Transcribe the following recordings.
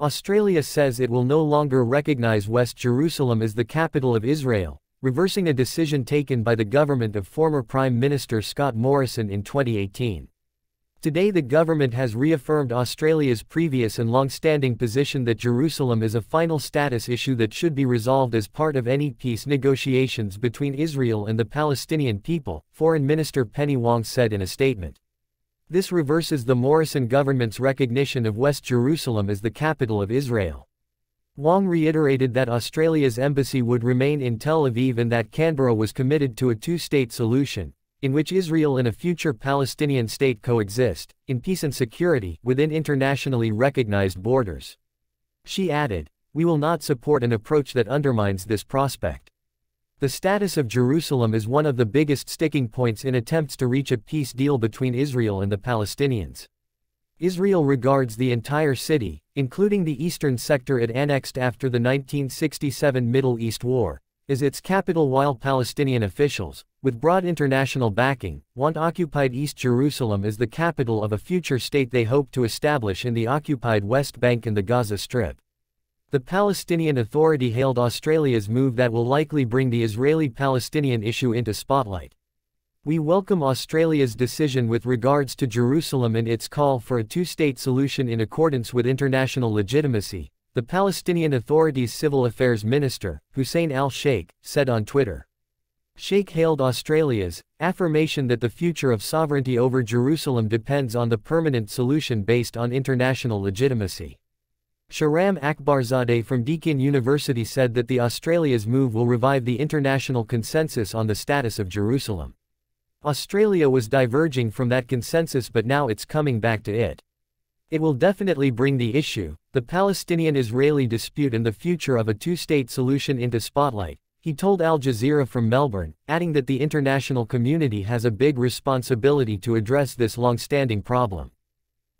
Australia says it will no longer recognize West Jerusalem as the capital of Israel, reversing a decision taken by the government of former Prime Minister Scott Morrison in 2018. Today the government has reaffirmed Australia's previous and long-standing position that Jerusalem is a final status issue that should be resolved as part of any peace negotiations between Israel and the Palestinian people, Foreign Minister Penny Wong said in a statement. This reverses the Morrison government's recognition of West Jerusalem as the capital of Israel. Wong reiterated that Australia's embassy would remain in Tel Aviv and that Canberra was committed to a two-state solution, in which Israel and a future Palestinian state coexist, in peace and security, within internationally recognized borders. She added, We will not support an approach that undermines this prospect. The status of Jerusalem is one of the biggest sticking points in attempts to reach a peace deal between Israel and the Palestinians. Israel regards the entire city, including the eastern sector it annexed after the 1967 Middle East War, as its capital while Palestinian officials, with broad international backing, want occupied East Jerusalem as the capital of a future state they hope to establish in the occupied West Bank and the Gaza Strip. The Palestinian Authority hailed Australia's move that will likely bring the Israeli-Palestinian issue into spotlight. We welcome Australia's decision with regards to Jerusalem and its call for a two-state solution in accordance with international legitimacy, the Palestinian Authority's Civil Affairs Minister, Hussein al-Sheikh, said on Twitter. Sheikh hailed Australia's affirmation that the future of sovereignty over Jerusalem depends on the permanent solution based on international legitimacy. Shahram Akbarzadeh from Deakin University said that the Australia's move will revive the international consensus on the status of Jerusalem. Australia was diverging from that consensus but now it's coming back to it. It will definitely bring the issue, the Palestinian-Israeli dispute and the future of a two-state solution into spotlight, he told Al Jazeera from Melbourne, adding that the international community has a big responsibility to address this long-standing problem.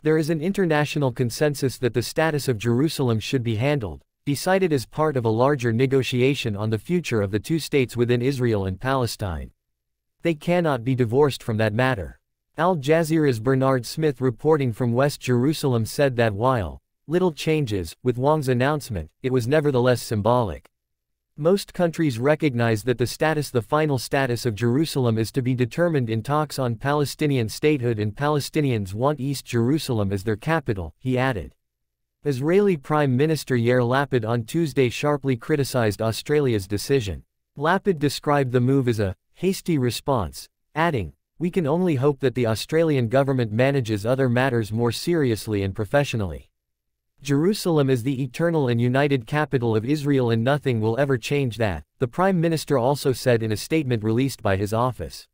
There is an international consensus that the status of Jerusalem should be handled, decided as part of a larger negotiation on the future of the two states within Israel and Palestine. They cannot be divorced from that matter. Al Jazeera's Bernard Smith reporting from West Jerusalem said that while little changes with Wong's announcement, it was nevertheless symbolic. Most countries recognize that the status the final status of Jerusalem is to be determined in talks on Palestinian statehood and Palestinians want East Jerusalem as their capital, he added. Israeli Prime Minister Yair Lapid on Tuesday sharply criticized Australia's decision. Lapid described the move as a hasty response, adding, We can only hope that the Australian government manages other matters more seriously and professionally. Jerusalem is the eternal and united capital of Israel and nothing will ever change that, the Prime Minister also said in a statement released by his office.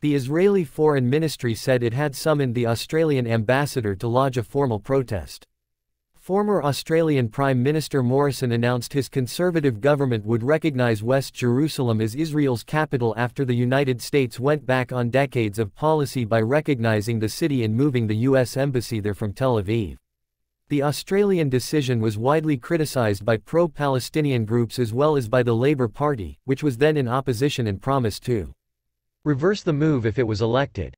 The Israeli Foreign Ministry said it had summoned the Australian ambassador to lodge a formal protest. Former Australian Prime Minister Morrison announced his conservative government would recognize West Jerusalem as Israel's capital after the United States went back on decades of policy by recognizing the city and moving the U.S. Embassy there from Tel Aviv. The Australian decision was widely criticised by pro-Palestinian groups as well as by the Labor Party, which was then in opposition and promised to reverse the move if it was elected.